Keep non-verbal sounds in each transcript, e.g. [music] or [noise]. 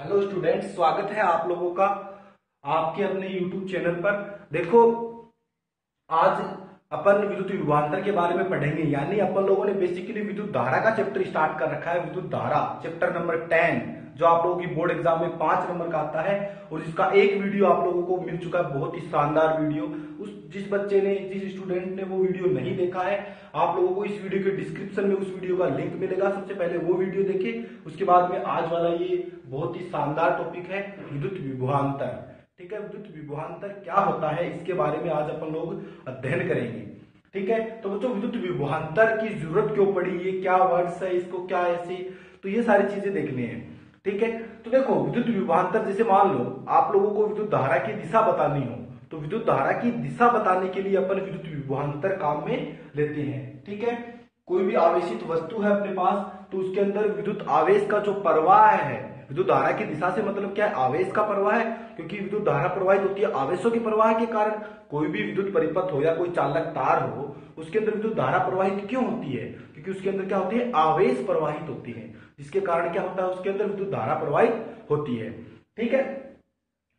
Hello student स्वागत है आप लोगों का आपके अपने यूट्यूब चैनल पर। देखो, आज अपन विद्युत विभांतर के बारे में पढ़ेंगे। यानी अपन लोगों ने बेसिकली विद्युत धारा का चैप्टर स्टार्ट कर रखा है। विद्युत धारा चैप्टर नंबर टेन जो आप लोगों की बोर्ड एग्ज़ाम में पाँच नंबर का आता है और जिसका एक वीडियो आप लोगों को मिल चुका है, बहुत ही शानदार वीडियो। उस जिस बच्चे ने, जिस स्टूडेंट ने वो वीडियो नहीं देखा है, आप लोगों को इस वीडियो के डिस्क्रिप्शन में उस वीडियो का लिंक मिलेगा। सबसे पहले वो वीडियो देखिए, उसके बाद में आज वाला ये बहुत ही शानदार टॉपिक है, विद्युत विभवान्तर ठीक है, विद्युत विभवान्तर क्या होता है, इसके बारे में आज अपन लोग अध्ययन करेंगे। ठीक है तो बच्चों, विद्युत विभवान्तर की ज़रूरत क्यों पड़ी, ये क्या वर्ड्स है, इसको क्या ऐसे तो ये सारी चीज़ें देखनी है। ठीक है? तो देखो, विद्युत विभवान्तर जैसे मान लो, आप लोगों को विद्युत धारा की दिशा बतानी हो तो विद्युत धारा की दिशा बताने के लिए अपन विद्युत विभवान्तर काम में लेते हैं, ठीक है? कोई भी आवेशित वस्तु है अपने पास तो उसके अंदर विद्युत आवेश का जो प्रवाह है, विद्युत धारा की दिशा से मतलब क्या है? आवेश का प्रवाह है, क्योंकि विद्युत धारा प्रवाहित होती है आवेशों के प्रवाह के कारण। कोई भी विद्युत परिपथ हो या कोई चालक तार हो, उसके अंदर विद्युत धारा प्रवाहित क्यों होती है? क्योंकि उसके अंदर क्या होती है? आवेश प्रवाहित होती है। जिसके कारण क्या होता है, उसके अंदर विद्युत धारा प्रवाहित होती है। ठीक है?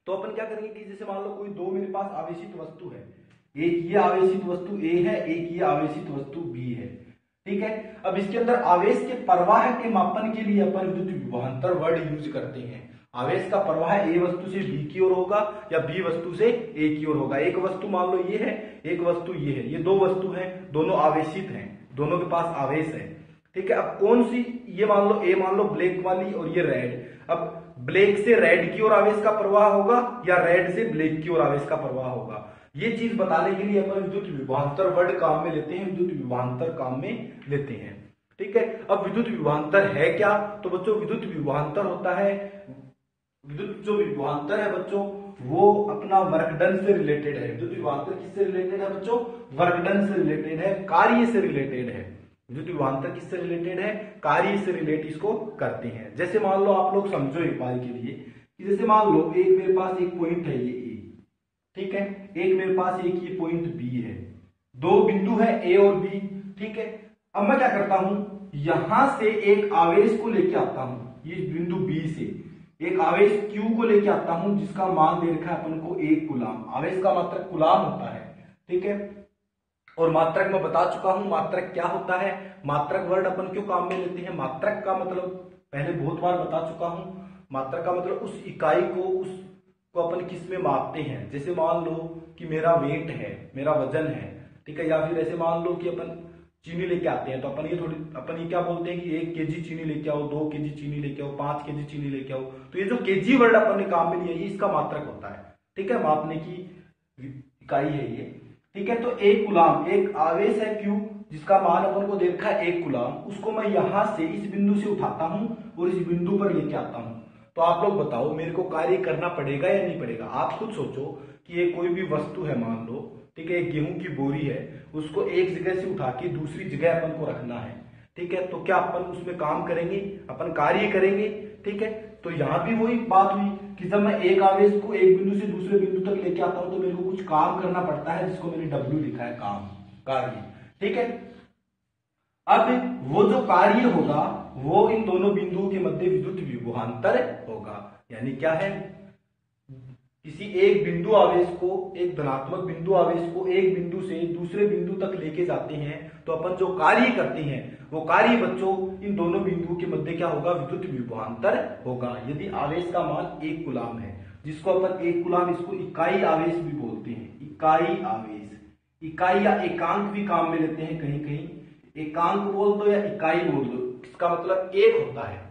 तो अपन क्या करेंगे कि जैसे मान लो कोई दो मेरे पास आवेशित वस्तु है, एक ये आवेशित वस्तु ए है, एक ये आवेशित वस्तु बी है। ठीक है? अब इसके अंदर आवेश के प्रवाह के मापन के लिए अपन विद्युत विभवान्तर वर्ड यूज़ करते हैं। आवेश का प्रवाह ए वस्तु से बी की ओर होगा या बी वस्तु से ए की ओर होगा। एक वस्तु मान लो ये है, एक वस्तु ये है। ये दो वस्तु है, दोनों आवेशित हैं, दोनों के पास आवेश है। ठीक है, अब कौन सी, ये मान लो ए मान लो ब्लैक वाली और ये रेड अब ब्लैक से रेड की ओर आवेश का प्रवाह होगा या रेड से ब्लैक की ओर आवेश का प्रवाह होगा? ये चीज़ बताने के लिए अपन विद्युत विभांतर वर्ड काम में लेते हैं, विद्युत विभांतर काम में लेते हैं। ठीक है, अब विद्युत विभांतर है क्या? तो बच्चों, विद्युत विभांतर होता है, विद्युत जो विभांतर है बच्चों, वो अपना वर्कडन से रिलेटेड है। विद्युत विभांतर किससे रिलेटेड है बच्चों? वर्कडन से रिलेटेड है, कार्य से रिलेटेड है। विद्युत विभांतर किससे रिलेटेड है, कार्य से रिलेट इसको करते हैं। जैसे मान लो आप लोग समझो एक बार के लिए कि जैसे मान लो एक मेरे पास एक पॉइंट है ये ए ठीक है? एक मेरे पास एक ये पॉइंट बी है। दो बिंदु है ए और बी ठीक है? अब मैं क्या करता हूँ? यहाँ से एक आवेश को लेके आता हूँ, ये बिंदु बी से। एक आवेश क्यू को लेके आता हूँ, जिसका मान दे रखा है अपन को एक गुलाम आवेश का मात्रक गुलाम होता है, ठीक है? और मात्रक मैं बता चुका हूँ, मात्रक क्या होता है? मात्रक वर्ड अपन क्यों काम में लेते हैं? मात्रक का मतलब पहले बहुत बार बता चुका हूँ। मात्रक का मतलब उस इकाई को, उस को अपन किसमें मापते हैं? जैसे मान लो कि मेरा वेट है, मेरा वज़न है, ठीक है? या फिर ऐसे मान लो कि अपन चीनी लेके आते हैं तो अपन ये थोड़ी, अपन ये क्या बोलते हैं कि एक केजी चीनी लेके आओ, दो केजी चीनी लेके आओ, पाँच केजी चीनी लेके आओ। तो ये जो केजी वर्ड अपन ने काम में लिया, ये इसका मात्रक होता है, ठीक है? मापने की इकाई है ये। ठीक है तो एक गुलाम, एक आवेश है क्यू जिसका मान अपन को देखा है, एक गुलाम। उसको मैं यहाँ से इस बिंदु से उठाता हूँ और इस बिंदु पर लेके आता हूँ। तो आप लोग बताओ, मेरे को कार्य करना पड़ेगा या नहीं पड़ेगा? आप खुद सोचो कि ये कोई भी वस्तु है, मान लो, ठीक है गेहूँ की बोरी है, उसको एक जगह से उठा के दूसरी जगह अपन को रखना है। ठीक है तो क्या अपन उसमें काम करेंगे? अपन कार्य करेंगे ठीक है? तो यहाँ भी वही बात हुई कि जब मैं एक आवेश को एक बिंदु से दूसरे बिंदु तक लेके आता हूँ तो मेरे को कुछ काम करना पड़ता है, जिसको मैंने डब्ल्यू लिखा है, काम, कार्य। ठीक है? अब वो जो कार्य होगा, वो इन दोनों बिंदुओं के मध्य विद्युत विभुहांतर होगा। यानी क्या है? किसी एक बिंदु आवेश को, एक धनात्मक बिंदु आवेश को एक बिंदु से दूसरे बिंदु तक लेके जाते हैं तो अपन जो कार्य करते हैं, वो कार्य बच्चों, इन दोनों बिंदुओं के मध्य क्या होगा? विद्युत विभवान्तर होगा। यदि आवेश का मान एक गुलाम है, जिसको अपन एक गुलाम, इसको इकाई आवेश भी बोलते हैं। इकाई आवेश। इकाई या एकांक भी काम में लेते हैं कहीं कहीं एकांक बोल दो या इकाई बोल दो, इसका मतलब एक होता है।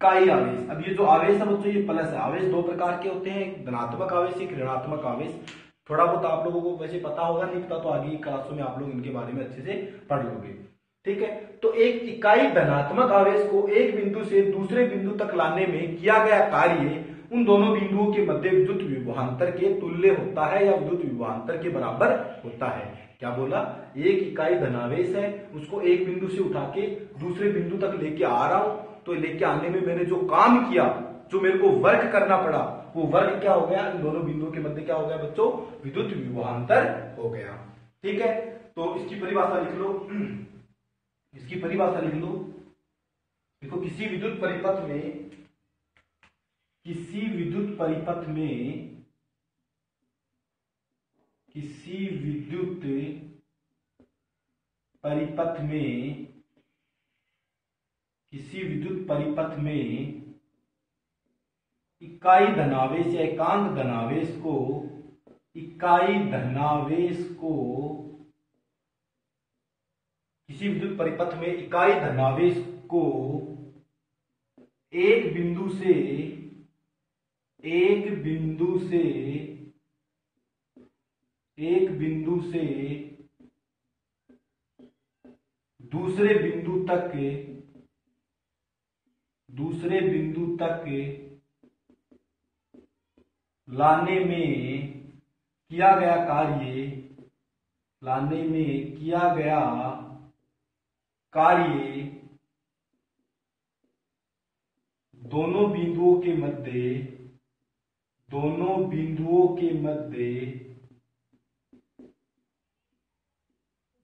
इकाई आवेश। अब ये जो आवेश है बच्चों, ये प्लस है। आवेश दो प्रकार के होते हैं। एक धनात्मक आवेश, एक ऋणात्मक आवेश। थोड़ा बहुत आप लोगों को वैसे पता होगा, नहीं पता तो आगे क्लासों में आप लोग इनके बारे में अच्छे से पढ़ लोगे। ठीक है? तो एक इकाई धनात्मक आवेश को एक बिंदु से दूसरे बिंदु तक लाने में किया गया कार्य उन दोनों बिंदुओं के मध्य विद्युत विभवान्तर के तुल्य होता है या विद्युत विभवान्तर के बराबर होता है। क्या बोला? एक इकाई धनावेश है, उसको एक बिंदु से उठा के दूसरे बिंदु तक लेके आ रहा हूँ। तो लेके आने में मैंने जो काम किया, जो मेरे को वर्क करना पड़ा, वो वर्क क्या हो गया? इन दोनों बिंदुओं के मध्य क्या हो गया बच्चों? विद्युत विभवान्तर हो गया। ठीक है? तो इसकी परिभाषा लिख लो। इसकी परिभाषा लिख लो। देखो, किसी विद्युत परिपथ में, किसी विद्युत परिपथ में, किसी विद्युत परिपथ में किसी विद्युत परिपथ में इकाई धनावेश या एकांक धनावेश को, इकाई धनावेश को, किसी विद्युत परिपथ में इकाई धनावेश को एक बिंदु से, एक बिंदु से, एक बिंदु से दूसरे बिंदु तक दूसरे बिंदु तक लाने में किया गया कार्य, लाने में किया गया कार्य दोनों बिंदुओं के मध्य, दोनों बिंदुओं के मध्य,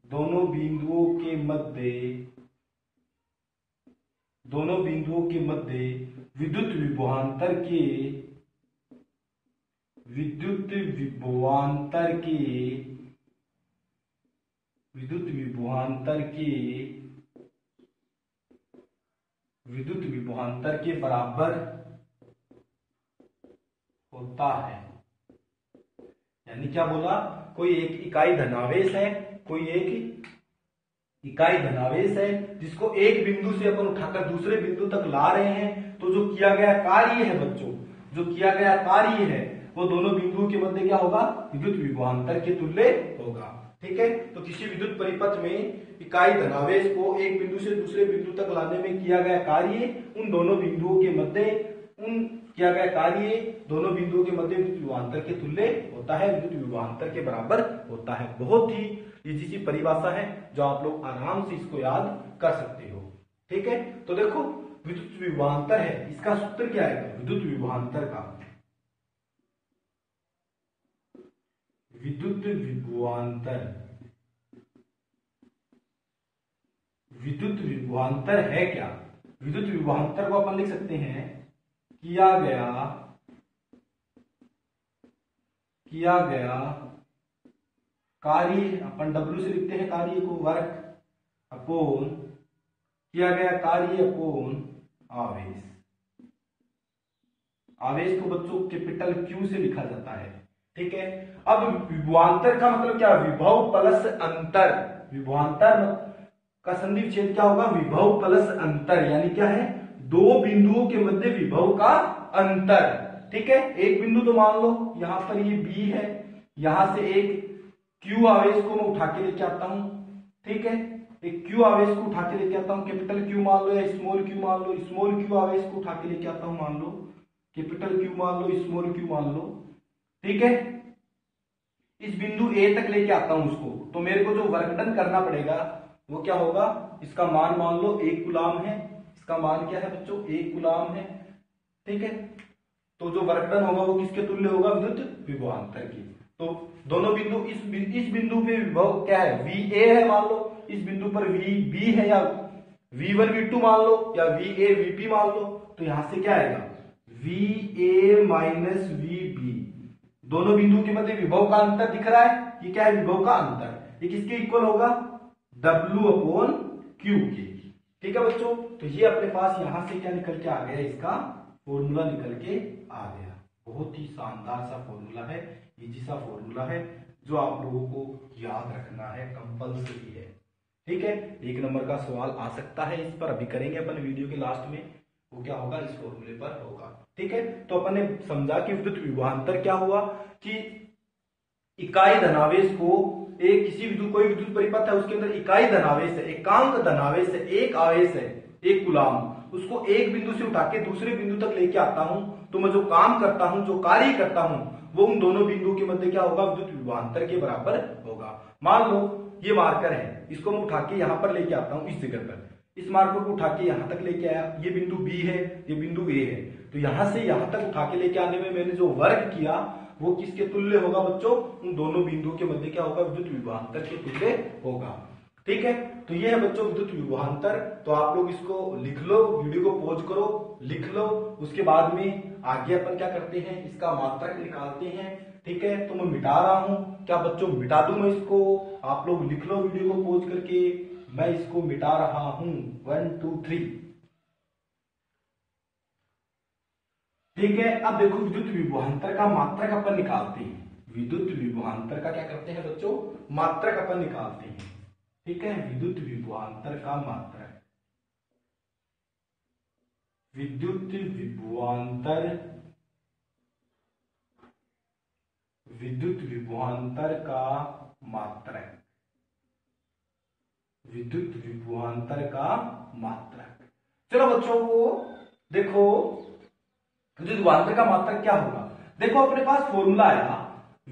दोनों बिंदुओं के मध्य दोनों बिंदुओं के मध्य विद्युत विभवांतर के विद्युत विभवांतर के विद्युत विभवांतर के विद्युत विभवांतर के बराबर होता है। यानी क्या बोला? कोई एक इकाई धनावेश है, कोई एक इकाई धनावेश है, जिसको एक बिंदु से अपन उठाकर दूसरे बिंदु तक ला रहे हैं तो जो किया गया कार्य है बच्चों, जो किया गया कार्य है, वो दोनों बिंदुओं के मध्य क्या होगा? विद्युत विभवांतर के तुल्य होगा। ठीक है? तो किसी विद्युत परिपथ में इकाई धनावेश को एक बिंदु से दूसरे बिंदु तक लाने में किया गया कार्य, उन दोनों बिंदुओं के मध्य, उन किया गया कार्य दोनों बिंदुओं के मध्य विद्युत विभवांतर के तुल्य होता है, विद्युत विभवांतर के बराबर होता है। बहुत ही इजी सी परिभाषा है जो आप लोग आराम से इसको याद कर सकते हो। ठीक है? तो देखो, विद्युत विभवांतर है। इसका सूत्र क्या है? विद्युत विभवांतर का। विद्युत विभवांतर। विद्युत विभवांतर है क्या? विद्युत विभवांतर को अपन लिख सकते हैं, किया गया किया गया कार्य, अपन डब्ल्यू से लिखते हैं कार्य को, वर्क, अपोन, किया गया कार्य, अपोन, आवेश। आवेश को बच्चों कैपिटल क्यू से लिखा जाता है, ठीक है? अब विभवांतर का मतलब क्या? विभव प्लस अंतर। विभवांतर का संधि विच्छेद क्या होगा? विभव प्लस अंतर, यानी क्या है? दो बिंदुओं के मध्य विभव का अंतर, ठीक है? एक बिंदु तो मान लो, यहाँ पर ये बी है, यहाँ से एक क्यू आवेश को मैं उठा के लेके आता हूँ। ठीक है? एक क्यू आवेश को उठा के लेके आता हूँ। कैपिटल क्यू मान लो या स्मॉल क्यू मान लो स्मॉल क्यू आवेश को उठा के लेके आता हूँ मान लो। कैपिटल क्यू मान लो स्मॉल क्यू मान लो। ठीक है? इस बिंदु ए तक लेके आता हूँ उसको। तो मेरे को जो वर्क डन करना पड़ेगा, वो क्या होगा? इसका मान मान लो, एक गुलाम है। इसका मान क्या है बच्चों? एक गुलाम है। ठीक है? तो जो वर्क डन होगा, वो किसके तुल्य होगा? विद्युत विभवांतर की। तो दोनों बिंदु इस इस बिंदु पे विभव क्या है? वी ए है मान लो, इस बिंदु पर वी बी है या वी वन वी टू मान लो, या वी ए वी पी मान लो तो यहाँ से क्या आएगा? V A minus V B दोनों बिंदु के मध्य विभव का अंतर दिख रहा है? ये क्या है? विभव का अंतर। ये किसके इक्वल होगा? W अपॉन क्यू के। ठीक है बच्चों? तो ये अपने पास यहाँ से क्या निकल के आ गया इसका फॉर्मूला निकल के आ गया। बहुत ही शानदार सा फॉर्मूला है। इजी सा फॉर्मूला है, जो आप लोगों को याद रखना है कंपल्सरी है। ठीक है? एक नंबर का सवाल आ सकता है इस पर, अभी करेंगे अपन वीडियो के लास्ट में। वो क्या होगा? इस फॉर्मूले पर होगा। ठीक है? तो अपन ने समझा कि विद्युत विभवांतर क्या हुआ? कि इकाई धनावेश को एक, किसी विद्युत, कोई विद्युत परिपथ है, उसके अंदर इकाई धनावेश है एकांक धनावेश है, एक आवेश है, एक गुलाम। उसको एक बिंदु से उठा के दूसरे बिंदु तक लेके आता हूँ। तो मैं जो काम करता हूँ, जो कार्य करता हूँ वो उन दोनों बिंदुओं के मध्य क्या होगा? विद्युत विभवांतर के बराबर होगा। मान लो ये मार्कर है, इसको मैं उठा के यहाँ पर लेके आता हूँ, इस जगह पर। इस मार्कर को उठा के यहाँ तक लेके आया। ये बिंदु बी है, ये बिंदु ए है। तो यहाँ से यहाँ तक उठा के लेके आने में मैंने जो वर्ग किया, वो किसके तुल्य होगा बच्चों? उन दोनों बिंदुओं के मध्य क्या होगा? विद्युत विभवांतर के तुल्य होगा। ठीक है? तो ये है बच्चों विद्युत विभवांतर। तो आप लोग इसको लिख लो वीडियो को पॉज करो, लिख लो, उसके बाद में आगे अपन क्या करते हैं? इसका मात्रक निकालते हैं। ठीक है तो मैं मिटा रहा हूँ। क्या बच्चों, मिटा दू मैं इसको? आप लोग लिख लो वीडियो को पॉज करके। मैं इसको मिटा रहा हूँ। वन टू थ्री ठीक है, अब देखो विद्युत विभवांतर का मात्रक अपन निकालते हैं। विद्युत विभवांतर का क्या करते हैं बच्चों? मात्रक अपन निकालते हैं। ठीक है, विद्युत विभवांतर का मात्रक विद्युत विभवांतर विद्युत विभवांतर का मात्रक विद्युत विभवांतर का मात्रक चलो बच्चों को देखो, विद्युत विभवांतर का मात्रक क्या होगा? देखो अपने पास फॉर्मूला आया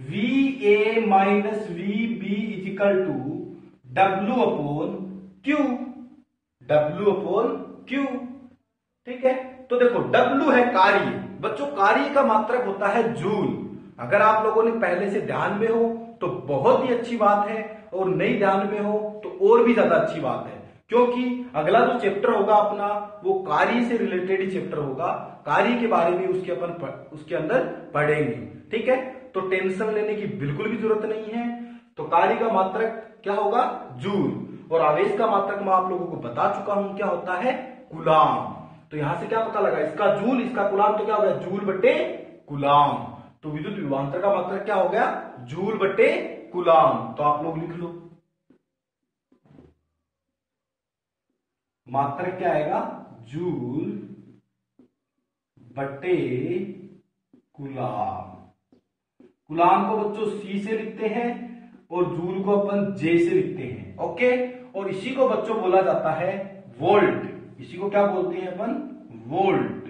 V A minus V B equal to W upon Q W upon Q ठीक है? तो देखो डब्ल्यू है कार्य बच्चों कार्य का मात्रक होता है जूल अगर आप लोगों ने पहले से ध्यान में हो तो बहुत ही अच्छी बात है, और नहीं ध्यान में हो तो और भी ज़्यादा अच्छी बात है। क्योंकि अगला जो चैप्टर होगा अपना, वो कार्य से रिलेटेड ही चैप्टर होगा। कार्य के बारे में उसके अपन उसके अंदर पढ़ेंगे। ठीक है? तो टेंशन लेने की बिल्कुल भी ज़रूरत नहीं है। तो कार्य का मात्रक क्या होगा? जूल और आवेश का मात्रक मैं आप लोगों को बता चुका हूँ, क्या होता है? गुलाम। तो यहाँ से क्या पता लगा, इसका जूल, इसका गुलाम तो क्या हो गया? जूल बटे गुलाम तो विद्युत विभांतर का मात्रक क्या हो गया? जूल बटे गुलाम तो आप लोग लिख लो। मात्रक क्या आएगा? जूल बटे गुलाम गुलाम को बच्चों सी से लिखते हैं और जूल को अपन जे से लिखते हैं। ओके? और इसी को बच्चों बोला जाता है वोल्ट। इसी को क्या बोलते हैं अपन? वोल्ट।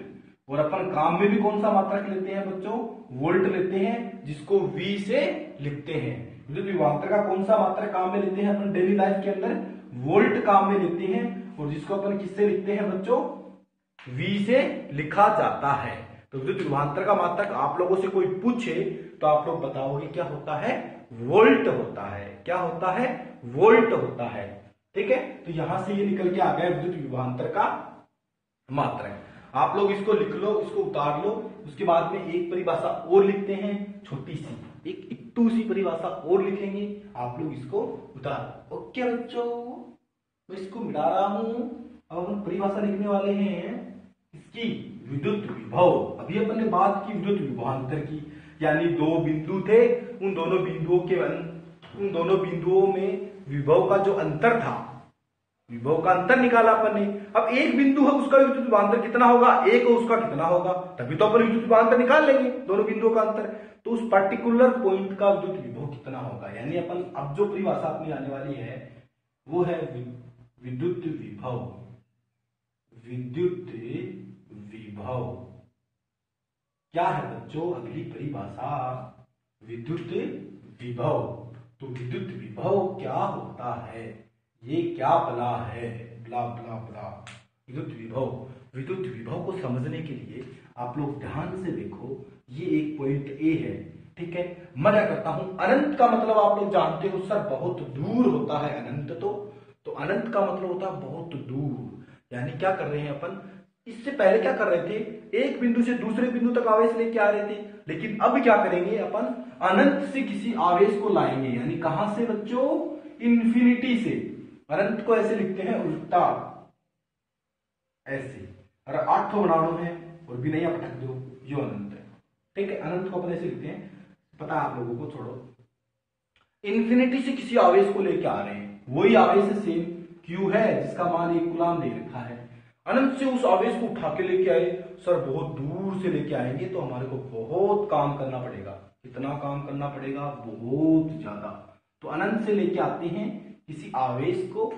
और अपन काम में भी कौन सा मात्रक लेते हैं बच्चों? वोल्ट लेते हैं, जिसको वी से लिखते हैं। विद्युत विभांतर का कौन सा मात्रक काम में लेते हैं अपन डेली लाइफ के अंदर? वोल्ट काम में लेते हैं, और जिसको अपन किससे लिखते हैं बच्चों? वी से लिखा जाता है। तो विद्युत विभांतर का मात्रक आप लोगों से कोई पूछे तो आप लोग बताओगे क्या होता है? वोल्ट होता है। क्या होता है? वोल्ट होता है। ठीक है? तो यहाँ से ये निकल के आ गया विद्युत विभांतर का मात्रक आप लोग इसको लिख लो, इसको उतार लो, उसके बाद में एक परिभाषा और लिखते हैं, छोटी सी। एक इट्टू सी परिभाषा और लिखेंगे। आप लोग इसको उतार ओके बच्चों, मैं इसको मिटा रहा हूँ। अब हम परिभाषा लिखने वाले हैं इसकी विद्युत विभव। अभी अपन ने बात की विद्युत विभवांतर की। यानी दो बिंदु थे, उन दोनों बिंदुओं के उन दोनों बिंदुओं में विभव का जो अंतर था, विभव का अंतर निकाला अपन ने। अब एक बिंदु है उसका विद्युत विभांतर कितना होगा? एक उसका कितना होगा? तभी तो अपन विद्युत विभांतर निकाल लेंगे, दोनों बिंदुओं का अंतर। तो उस पर्टिकुलर पॉइंट का विद्युत विभव कितना होगा? यानी अपन अब जो परिभाषा अपनी आने वाली है, वो है विद्युत विभव। विद्युत विभव। क्या है बच्चों? अगली परिभाषा, विद्युत विभव। तो विद्युत विभव क्या होता है? ये क्या बला है? Blah blah blah. विद्युत विभव। विद्युत विभव को समझने के लिए आप लोग ध्यान से देखो, ये एक पॉइंट ए है, ठीक है? मैं क्या करता हूँ, अनंत का मतलब आप लोग जानते हो, सर, बहुत दूर होता है अनंत तो। तो अनंत का मतलब होता है बहुत दूर। यानी क्या कर रहे हैं अपन? इससे पहले क्या कर रहे थे? एक बिंदु से दूसरे बिंदु तक आवेश लेके आ रहे थे। लेकिन अब क्या करेंगे अपन? अनंत से किसी आवेश को लाएँगे। यानी कहाँ से बच्चों? इन्फिनिटी से। अनंत को ऐसे लिखते हैं, उल्टा। ऐसे। और आठ बनाणु है और भी नहीं पटक दो। यो अनंत है। ठीक है, अनंत को अपन ऐसे लिखते हैं। पता आप लोगों को, छोड़ो। इन्फिनिटी से किसी आवेश को लेके आ रहे हैं। वही आवेश सेम क्यू है, जिसका मान एक गुलाम दे रखा है। अनंत से उस आवेश को उठा के लेके आए। सर, बहुत दूर से लेके आएँगे तो हमारे को बहुत काम करना पड़ेगा। कितना काम करना पड़ेगा? बहुत ज़्यादा। तो अनंत से लेके आते हैं, किसी आवेश को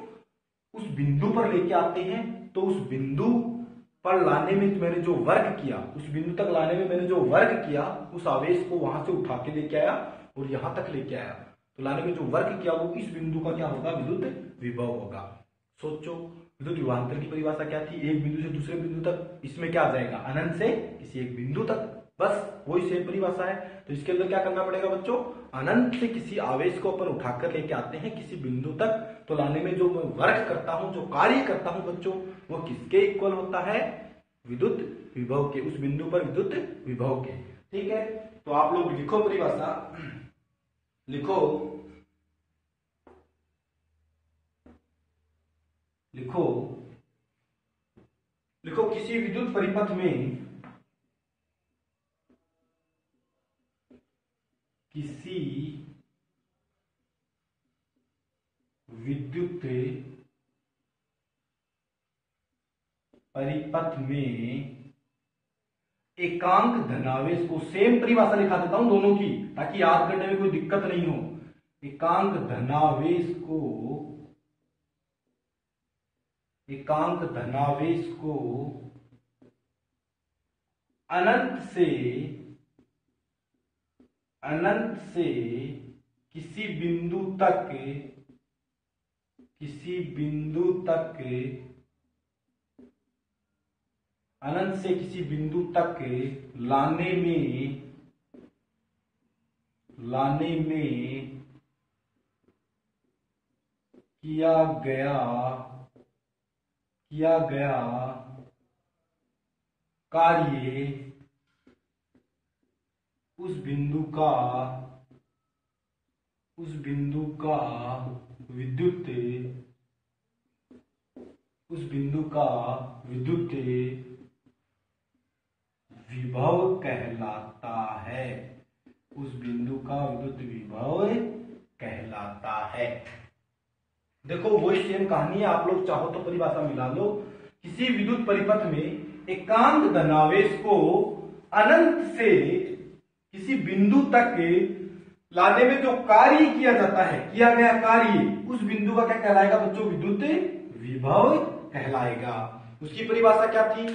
उस बिंदु पर लेके आते हैं। तो उस बिंदु पर लाने में मैंने जो वर्क किया, उस बिंदु तक लाने में मैंने जो वर्क किया, उस आवेश को वहाँ से उठा के लेके आया और यहाँ तक लेके आया। तो लाने में जो वर्क किया, वो इस बिंदु का क्या होगा? विद्युत विभव होगा। सोचो विद्युत विभांतर की परिभाषा क्या थी? एक बिंदु से दूसरे बिंदु तक। इसमें क्या आ जाएगा? अनंत से किसी एक बिंदु तक। बस, वही सेम परिभाषा है। तो इसके अंदर क्या करना पड़ेगा बच्चों? अनंत से किसी आवेश को अपन उठाकर लेके आते हैं किसी बिंदु तक। तो लाने में जो मैं वर्क करता हूँ, जो कार्य करता हूँ बच्चों, वो किसके इक्वल होता है? विद्युत विभव के, उस बिंदु पर विद्युत विभव के। ठीक है? तो आप लोग लिखो परिभाषा। [clears throat] लिखो। लिखो। लिखो, किसी विद्युत परिपथ में, किसी विद्युत परिपथ में एकांक धनावेश को सेम परिभाषा लिखा देता हूँ दोनों की, ताकि याद करने में कोई दिक्कत नहीं हो। एकांक धनावेश को एकांक धनावेश को अनंत से अनंत से किसी बिंदु तक, किसी बिंदु तक, अनंत से किसी बिंदु तक लाने में लाने में किया गया किया गया कार्य उस बिंदु का, उस बिंदु का विद्युत, उस बिंदु का विद्युत विभव कहलाता है। उस बिंदु का विद्युत विभव कहलाता है। देखो वही सेम कहानी है, आप लोग चाहो तो परिभाषा मिला लो किसी विद्युत परिपथ में एकांत धनावेश को अनंत से किसी बिंदु तक लाने में जो कार्य किया जाता है, किया गया कार्य, उस बिंदु का क्या कहलाएगा बच्चों? विद्युत विभव कहलाएगा। उसकी परिभाषा क्या थी?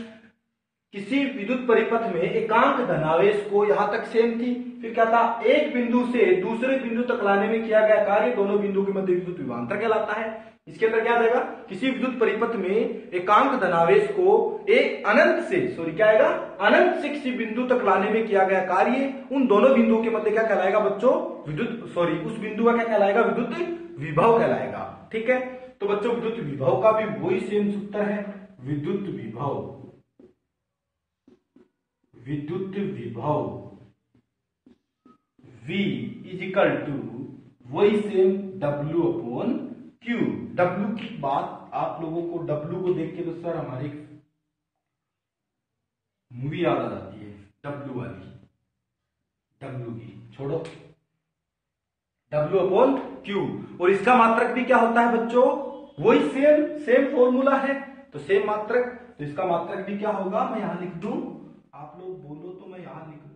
किसी विद्युत परिपथ में एकांक धनावेश को यहाँ तक सेम थी। फिर क्या था एक बिंदु से दूसरे बिंदु तक लाने में किया गया कार्य दोनों बिंदु के मध्य विद्युत विभांतर कहलाता है। इसके अंदर क्या आएगा? किसी विद्युत परिपथ में एकांक धनावेश को एक अनंत से सॉरी क्या आएगा? अनंत से किसी बिंदु तक लाने में किया गया कार्य उन दोनों बिंदुओं के मध्य क्या कहलाएगा बच्चों? विद्युत सॉरी उस बिंदु का क्या कहलाएगा? विद्युत विभव कहलाएगा। ठीक है? तो बच्चों, विद्युत विभव का भी वही सेम सूत्र है। विद्युत विभव। विद्युत विभव। V इज़ इक्वल टू वही same W upon Q W की बात आप लोगों को डब्ल्यू को देख के तो सर हमारी मूवी याद आ जाती है, W वाली। W की, छोड़ो। डब्ल्यू अपॉन क्यू और इसका मात्रक भी क्या होता है बच्चों? वही सेम सेम फॉर्मूला है। तो सेम मात्रक तो इसका मात्रक भी क्या होगा? मैं यहाँ लिख दू। आप लोग बोलो तो मैं यहाँ लिख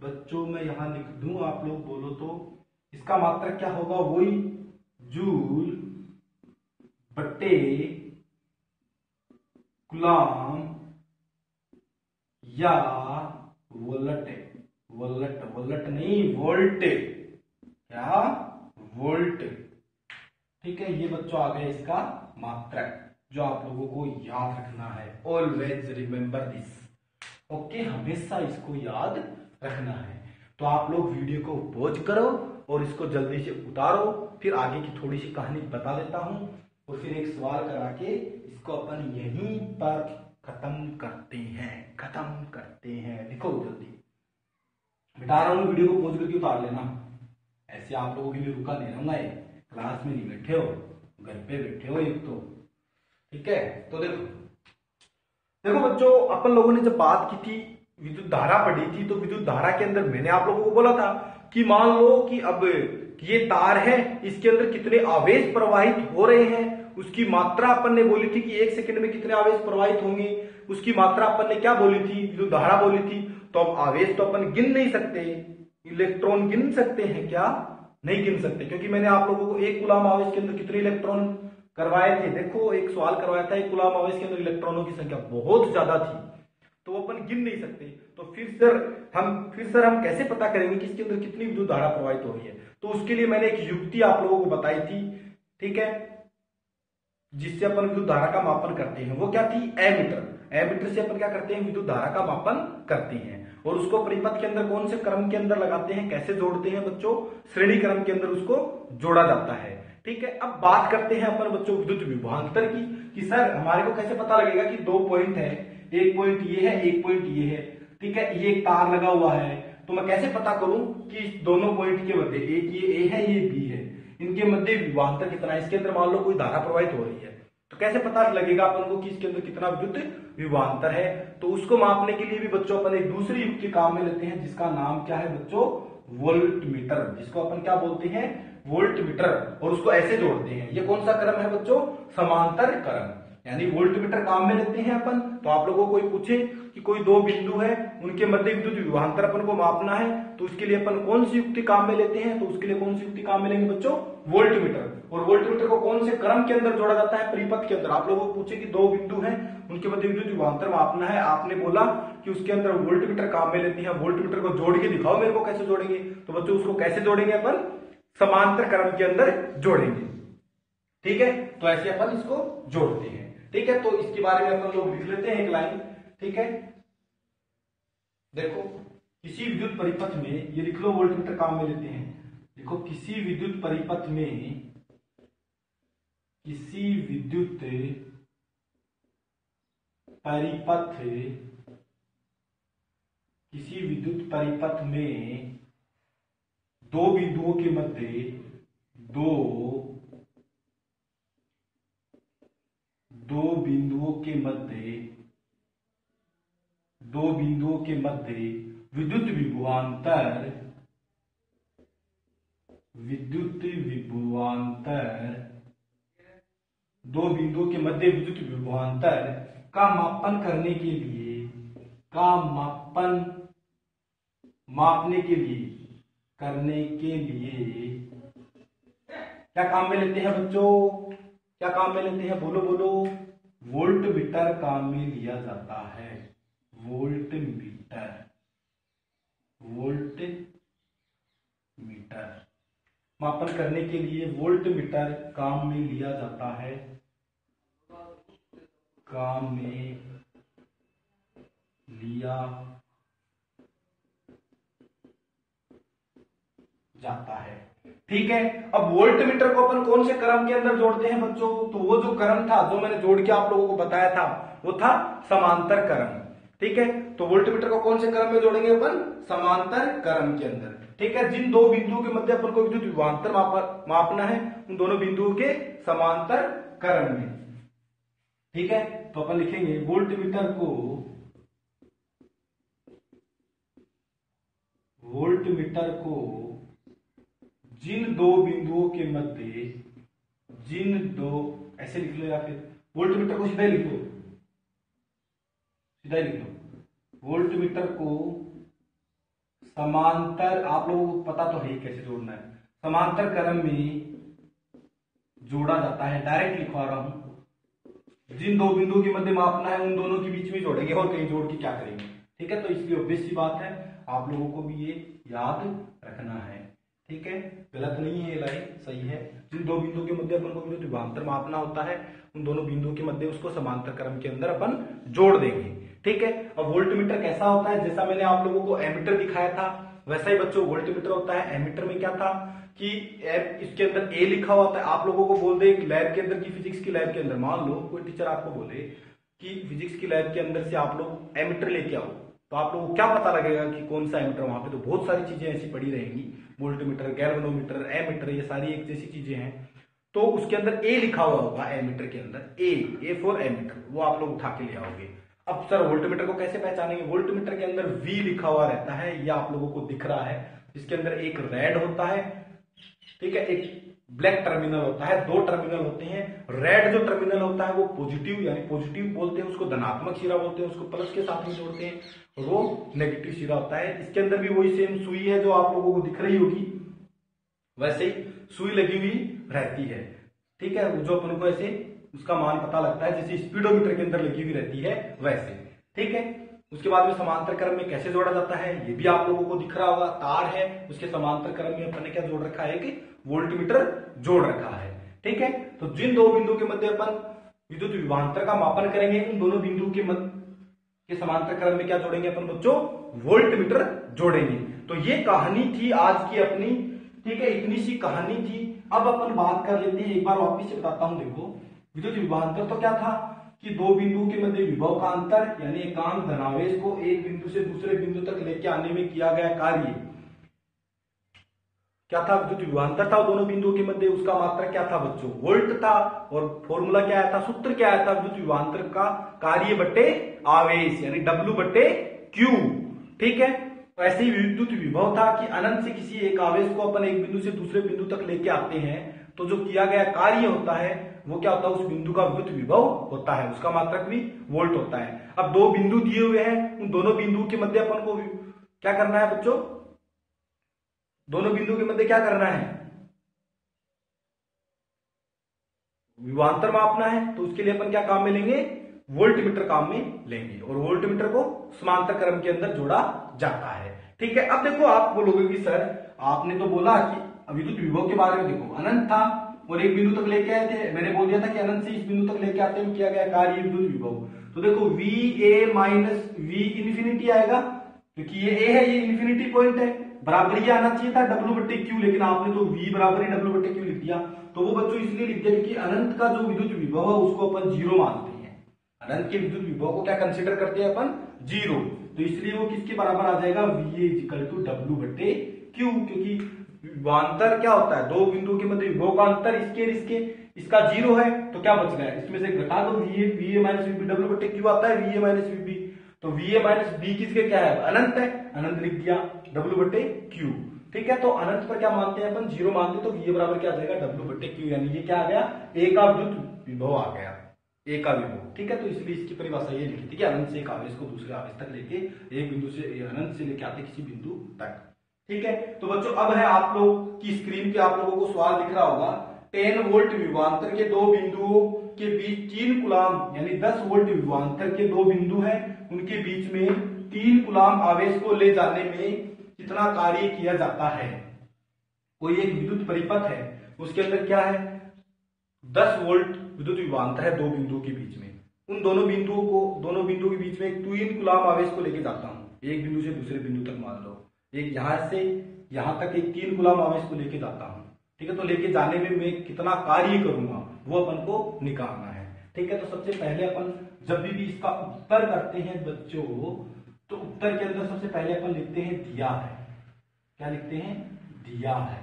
बच्चों मैं यहाँ लिख दूँ आप लोग, बोलो तो इसका मात्रक क्या होगा? वही जूल बट्टे गुलाम या वोल्ट वोल्ट वोल्ट नहीं, वोल्ट, क्या? वोल्ट। ठीक है, ये बच्चों आ गया इसका मात्रक जो आप लोगों को याद रखना है। ऑलवेज रिमेंबर दिस ओके, हमेशा इसको याद रखना है। तो आप लोग वीडियो को पॉज करो और इसको जल्दी से उतारो। फिर आगे की थोड़ी सी कहानी बता देता हूँ और फिर एक सवाल करा के इसको अपन यहीं पर खत्म करते हैं, खत्म करते हैं। लिखो जल्दी। बिठा रहा हूँ, वीडियो को पॉज करके उतार लेना। ऐसे आप लोगों के लिए रुका नहीं रहूँगा ये क्लास में नहीं बैठे हो, घर पे बैठे हो एक तो। ठीक है? तो देखो। देखो बच्चों, अपन लोगों ने जब बात की थी विद्युत धारा पड़ी थी तो विद्युत धारा के अंदर मैंने आप लोगों को बोला था कि मान लो कि अब ये तार है, इसके अंदर कितने आवेश प्रवाहित हो रहे हैं, उसकी मात्रा अपन ने बोली थी कि एक सेकंड में कितने आवेश प्रवाहित होंगे, उसकी मात्रा अपन ने क्या बोली थी विद्युत धारा बोली थी तो अब आवेश तो अपन गिन नहीं सकते, इलेक्ट्रॉन गिन सकते हैं क्या? नहीं गिन सकते, क्योंकि मैंने आप लोगों को एक गुलाम आवेश के अंदर कितने इलेक्ट्रॉन करवाए थे, देखो, एक सवाल करवाया था, एक गुलाम आवेश के अंदर इलेक्ट्रॉनों की संख्या बहुत ज़्यादा थी। तो वो अपन गिन नहीं सकते। तो फिर सर, हम, फिर सर हम कैसे पता करेंगे कि इसके अंदर कितनी विद्युत धारा प्रवाहित हो रही है? तो उसके लिए मैंने एक युक्ति आप लोगों को बताई थी, ठीक है? जिससे अपन विद्युत धारा का मापन करते हैं। वो क्या थी? एमीटर एमीटर से अपन क्या करते हैं? विद्युत धारा का मापन करते हैं। और उसको परिपथ के अंदर कौन से क्रम के अंदर लगाते हैं? कैसे जोड़ते हैं बच्चों? श्रेणी क्रम के अंदर उसको जोड़ा जाता है। ठीक है? अब बात करते हैं अपन बच्चों विद्युत विभवांतर की, कि सर, हमारे को कैसे पता लगेगा कि दो पॉइंट है? एक पॉइंट ये है, एक पॉइंट ये है। ठीक है? ये एक तार लगा हुआ है। तो मैं कैसे पता करूँ कि दोनों पॉइंट के मध्य एक ये ए है, ये बी है? इनके मध्य विभवांतर कितना है? इसके अंदर मान लो कोई धारा प्रवाहित हो रही है। तो कैसे पता लगेगा अपन को कि इसके अंदर कितना विद्युत विभवांतर है? तो उसको मापने के लिए भी बच्चों अपन एक दूसरी युक्ति काम में लेते हैं, जिसका नाम क्या है बच्चों? वोल्ट मीटर जिसको अपन क्या बोलते हैं? वोल्ट मीटर और उसको ऐसे जोड़ते हैं। ये कौन सा क्रम है बच्चों? समांतर क्रम। यानी वोल्ट मीटर काम में लेते हैं अपन। तो आप लोगों को कोई पूछे कि कोई दो बिंदु है, उनके मध्य विद्युत विभांतर अपन को मापना है तो उसके लिए अपन कौन सी युक्ति काम में लेते हैं? तो उसके लिए कौन सी युक्ति काम में लेंगे बच्चों? वोल्ट मीटर और वोल्ट मीटर को कौन से क्रम के अंदर जोड़ा जाता है? परिपथ के अंदर। आप लोगों को पूछे कि दो बिंदु है, उनके मध्य विद्युत विभांतर मापना है, आपने बोला कि उसके अंदर वोल्ट मीटर काम में लेते हैं। वोल्ट मीटर को जोड़ के दिखाओ मेरे को कैसे जोड़ेंगे। तो बच्चों, उसको कैसे जोड़ेंगे अपन? समांतर क्रम के अंदर जोड़ेंगे। ठीक है? तो ऐसे अपन इसको जोड़ते हैं। ठीक है तो इसके बारे में अपन लोग लिख लेते हैं एक लाइन, ठीक है? देखो, किसी विद्युत परिपथ में, ये लिख लो वोल्ट मीटर काम में लेते हैं। देखो, किसी विद्युत परिपथ में, किसी विद्युत परिपथ, किसी विद्युत परिपथ में दो बिंदुओं के मध्य दो दो बिंदुओं के मध्य, दो बिंदुओं के मध्य विद्युत विभुआंतर विद्युत विभुआंतर दो बिंदुओं के मध्य विद्युत विभुआंतर का मापन करने के लिए, का मापन मापने के लिए, करने के लिए, क्या काम में लेते हैं बच्चों? क्या काम में लेते हैं? बोलो बोलो। वोल्ट मीटर काम में लिया जाता है। Volt meter. Volt meter. मापन करने के लिए वोल्ट मीटर काम में लिया जाता है। काम में लिया जाता है। ठीक है? अब वोल्ट मीटर को अपन कौन से क्रम के अंदर जोड़ते हैं बच्चों? तो वो जो क्रम था, जो मैंने जोड़ के आप लोगों को बताया था, वो था समांतर क्रम। ठीक है? तो वोल्ट मीटर को कौन से क्रम में जोड़ेंगे अपन? समांतर क्रम के अंदर। ठीक है? जिन दो बिंदुओं के मध्य अपन को विद्युत विभांतर मापना है, उन दोनों बिंदुओं के समांतर क्रम में। ठीक है? तो अपन लिखेंगे वोल्ट मीटर को वोल्ट मीटर को जिन दो बिंदुओं के मध्य, जिन दो, ऐसे लिख लो या फिर वोल्ट मीटर को सीधा ही लिख लो। सीधा लिख लो। वोल्ट मीटर को समांतर, आप लोगों को पता तो है कैसे जोड़ना है। समांतर क्रम में जोड़ा जाता है डायरेक्ट लिखवा रहा हूँ। जिन दो बिंदुओं के मध्य मापना है, उन दोनों के बीच में जोड़ेंगे और कहीं जोड़ के क्या करेंगे। ठीक है तो इसलिए ऑब्वियस सी बात है, आप लोगों को भी ये याद रखना है। ठीक है? गलत नहीं है ये लाइन सही है। जिन दो बिंदुओं के मध्य अपन को विद्युत विभांतर मापना होता है, उन दोनों बिंदुओं के मध्य उसको समांतर क्रम के अंदर अपन जोड़ देंगे। ठीक है? अब वोल्ट मीटर कैसा होता है? जैसा मैंने आप लोगों को एमीटर दिखाया था, वैसा ही बच्चों वोल्ट मीटर होता है। एमीटर में क्या था कि इसके अंदर ए लिखा हुआ था। आप लोगों को बोल दे लैब के अंदर की फिजिक्स की लैब के अंदर। मान लो, कोई टीचर आपको बोले कि फिजिक्स की लैब के अंदर से आप लोग एमीटर लेके आओ। तो आप लोगों को क्या पता लगेगा कि कौन सा एमीटर वहाँ पे तो बहुत सारी चीज़ें ऐसी पड़ी रहेंगी। वोल्टमीटर, गैल्वेनोमीटर, एमीटर, ये सारी एक जैसी चीज़ें हैं। तो उसके अंदर ए लिखा हुआ होगा, एमीटर के अंदर ए ए फॉर एमीटर, वो आप लोग उठा के ले आओगे। अब सर, वोल्टमीटर को कैसे पहचानेंगे? वोल्टमीटर के अंदर वी लिखा हुआ रहता है, या आप लोगों को दिख रहा है, जिसके अंदर एक रेड होता है, ठीक है, एक ब्लैक टर्मिनल होता है, दो टर्मिनल होते हैं, रेड जो टर्मिनल होता है वो पॉजिटिव, यानी पॉजिटिव बोलते हैं, उसको धनात्मक सिरा बोलते हैं, उसको प्लस के साथ में जोड़ते हैं और वो नेगेटिव सिरा होता है। इसके अंदर भी वही सेम सुई है जो आप लोगों को दिख रही होगी। वैसे ही सुई लगी हुई रहती है। ठीक है, जो अपन को ऐसे उसका मान पता लगता है, जैसे स्पीडोमीटर के अंदर लगी हुई रहती है, वैसे। ठीक है, उसके बाद में समांतर क्रम में कैसे जोड़ा जाता है, ये भी आप लोगों को दिख रहा होगा। तार है, उसके समांतर क्रम में अपन क्या जोड़ रखा है कि वोल्टमीटर जोड़ रखा है। ठीक है? तो जिन दो बिंदु के मध्य अपन विद्युत विभांतर का मापन करेंगे, उन दोनों बिंदु के मध्य के समांतर क्रम में क्या जोड़ेंगे अपन बच्चों? वोल्ट मीटर जोड़ेंगे। तो ये कहानी थी आज की अपनी। ठीक है? इतनी सी कहानी थी। अब अपन बात कर लेते हैं, एक बार वापिस से बताता हूँ, देखो। विद्युत विभांतर तो क्या था? कि दो बिंदुओं के मध्य विभव का अंतर, यानी एकांक धनावेश को एक बिंदु से दूसरे बिंदु तक लेके आने में किया गया कार्य। क्या था? विद्युत विभांतर था दोनों बिंदुओं के मध्य, उसका मात्रा क्या था बच्चों? वोल्ट था और फॉर्मूला क्या आया था? सूत्र क्या आया था? विद्युत विभांतर का कार्य बट्टे आवेश, यानी डब्ल्यू बट्टे क्यू ठीक है? तो ऐसे ही विद्युत विभव था कि अनंत से किसी एक आवेश को अपन एक बिंदु से दूसरे बिंदु तक लेके आते हैं। तो जो किया गया कार्य होता है, वो क्या होता है? उस बिंदु का विद्युत विभव होता है। उसका मात्रक भी वोल्ट होता है। अब दो बिंदु दिए हुए हैं, उन दोनों बिंदु के मध्य अपन को क्या करना है बच्चों? दोनों बिंदु के मध्य क्या करना है? विवांतर मापना है तो उसके लिए अपन क्या काम में लेंगे? वोल्ट मीटर काम में लेंगे, और वोल्ट मीटर को समांतर क्रम के अंदर जोड़ा जाता है। ठीक है, अब देखो आप बोलोगे कि सर, आपने तो बोला कि विद्युत विभव के बारे में देखो, अनंत था, और एक बिंदु तक लेके आए थे। मैंने बोल दिया था कि अनंत से इस बिंदु तक लेके आते हैं किया गया कार्य विद्युत विभव। तो देखो V A minus V infinity आएगा, क्योंकि ये ए है, ये इन्फिनिटी पॉइंट है। बराबर ये आना चाहिए था डब्ल्यू बट्टे क्यू लेकिन आपने तो वी बराबर ही डब्ल्यू बट्टे क्यू लिख दिया। तो वो बच्चों इसलिए लिख दिया क्योंकि अनंत का जो विद्युत विभव है, उसको अपन ज़ीरो मानते हैं। अनंत के विद्युत विभव को क्या कंसिडर करते हैं अपन? ज़ीरो। तो इसलिए वो किसके बराबर आ जाएगा? वी इजिकल टू डब्ल्यू बट्टे क्यू क्योंकि विभांतर क्या होता है? दो बिंदुओं के मध्य विभव का अंतर इसके इसके। इसका ज़ीरो है तो क्या बच गया? इसमें से घटा दो। V A V A minus VB W बट्टे क्यू आता है वी ए माइनस वीबी तो वी ए माइनस बी किसके क्या है? अनंत है। अनंत लिख दिया। डब्ल्यू बट्टे क्यू ठीक है तो अनंत पर क्या मानते हैं अपन? ज़ीरो मानते तो वी बराबर क्या आ जाएगा? डब्ल्यू बट्टे क्यू यानी ये क्या आ गया? ए का विद्युत विभव आ गया। ए का विभव। ठीक है तो इसलिए इसकी परिभाषा ये लिखी थी कि अनंत से एक आवेश को दूसरे आवेश तक लेके एक बिंदु से अनंत से लेके आते किसी बिंदु तक। ठीक है तो बच्चों, अब है आप लोग की स्क्रीन पे आप लोगों को सवाल दिख रहा होगा, टेन वोल्ट विवांतर के दो बिंदुओं के बीच तीन गुलाम यानी दस वोल्ट विवांतर के दो बिंदु हैं, उनके बीच में तीन गुलाम आवेश को ले जाने में कितना कार्य किया जाता है? कोई एक विद्युत परिपथ है उसके अंदर क्या है? दस वोल्ट विद्युत विवांतर है दो बिंदुओं के बीच में। उन दोनों बिंदुओं को दोनों बिंदुओं के बीच में तीन गुलाम आवेश को लेके जाता हूँ। एक बिंदु से दूसरे बिंदु तक मान लो। एक यहाँ से यहाँ तक एक तीन गुलाम आवेश को लेके जाता हूँ। ठीक है तो लेके जाने में मैं कितना कार्य करूँगा वो अपन को निकालना है। ठीक है तो सबसे पहले अपन जब भी, भी इसका उत्तर करते हैं बच्चों तो उत्तर के अंदर सबसे पहले अपन लिखते हैं दिया है। क्या लिखते हैं? दिया है।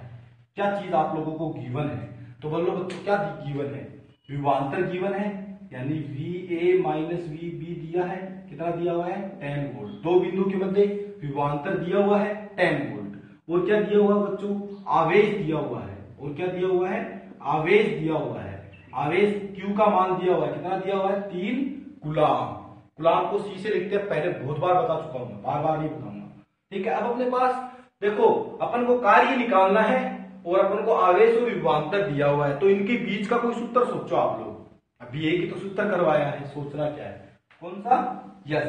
क्या चीज़ आप लोगों को गिवन है? तो बोलो बच्चों, क्या गिवन है? विवांतर गिवन है, यानी V A minus V B दिया है। कितना दिया हुआ है? टेन वोल्ट दो बिंदु के मध्य विवांतर दिया हुआ है टेन वोल्ट और क्या दिया हुआ है बच्चों? आवेश दिया हुआ है। और क्या दिया हुआ है? आवेश दिया हुआ है। आवेश क्यू का मान दिया हुआ है। कितना दिया हुआ है? तीन गुलाम गुलाम को सी से लिखते हैं पहले बहुत बार बता चुका हूँ बार बार नहीं बताऊँगा। ठीक है, अब अपने पास, देखो, अपन को कार्य निकालना है और अपन को आवेश और विवांतर दिया हुआ है तो इनके बीच का कोई सूत्र सोचो आप लोग। अभी एक ही तो सूत्र करवाया है, सोचना क्या है? कौन सा? Yes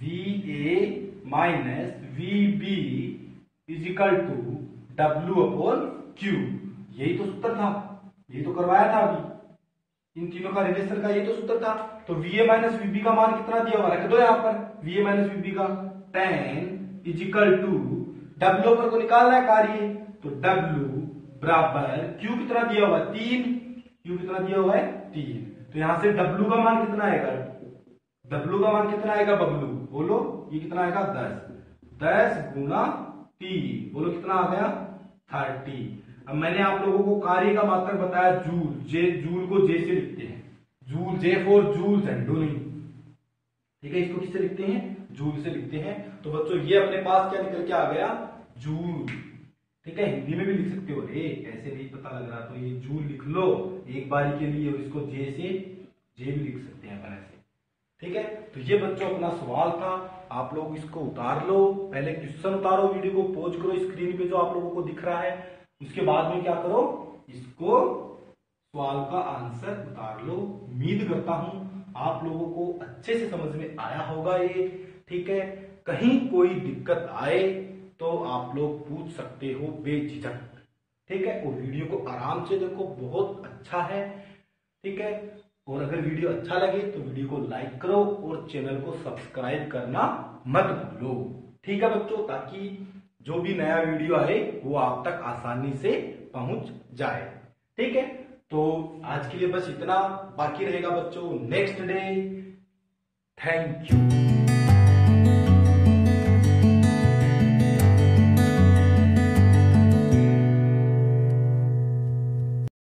V A minus V B equal to W upon Q यही तो सूत्र था, यही तो करवाया था अभी। इन तीनों का रिलेशन का ये तो सूत्र था। तो वी ए माइनस वीबी का मान कितना दिया हुआ रख दो यहाँ पर। वी ए माइनस वीबी का टेन इजिकल टू डब्ल्यू पर को निकालना है कार्य। तो डब्ल्यू बराबर क्यू कितना दिया हुआ है? तीन। क्यू कितना दिया हुआ है? तीन। तो यहाँ से डब्ल्यू का मान कितना आएगा? डब्ल्यू का मान कितना आएगा बबलू बोलो, ये कितना आएगा? दस। दस गुना तीन। बोलो, कितना आ गया? थर्टी अब मैंने आप लोगों को कार्य का मात्रक बताया, जूल। जे जूल को जे से लिखते हैं। जूल जे फोर जूल झंडू नहीं। ठीक है, इसको किससे लिखते हैं? जूल से लिखते हैं। तो बच्चों, ये अपने पास क्या निकल के आ गया? जूल। ठीक है, हिंदी में भी लिख सकते हो। रे ऐसे नहीं पता लग रहा तो ये जूल लिख लो एक बारी के लिए और इसको जे से, जे भी लिख सकते हैं अपन ऐसे ठीक है तो ये बच्चों अपना सवाल था। आप लोग इसको उतार लो। पहले क्वेश्चन उतारो, वीडियो को पोज करो स्क्रीन पे जो आप लोगों को दिख रहा है। उसके बाद में क्या करो? इसको सवाल का आंसर उतार लो। उम्मीद करता हूँ आप लोगों को अच्छे से समझ में आया होगा ये, ठीक है? कहीं कोई दिक्कत आए तो आप लोग पूछ सकते हो बेझिझक, ठीक है? और वीडियो को आराम से देखो, बहुत अच्छा है, ठीक है? और अगर वीडियो अच्छा लगे तो वीडियो को लाइक करो और चैनल को सब्सक्राइब करना मत भूलो, ठीक है बच्चों? ताकि जो भी नया वीडियो आए, वो आप तक आसानी से पहुँच जाए, ठीक है? तो आज के लिए बस इतना। बाकी रहेगा बच्चों नेक्स्ट डे थैंक यू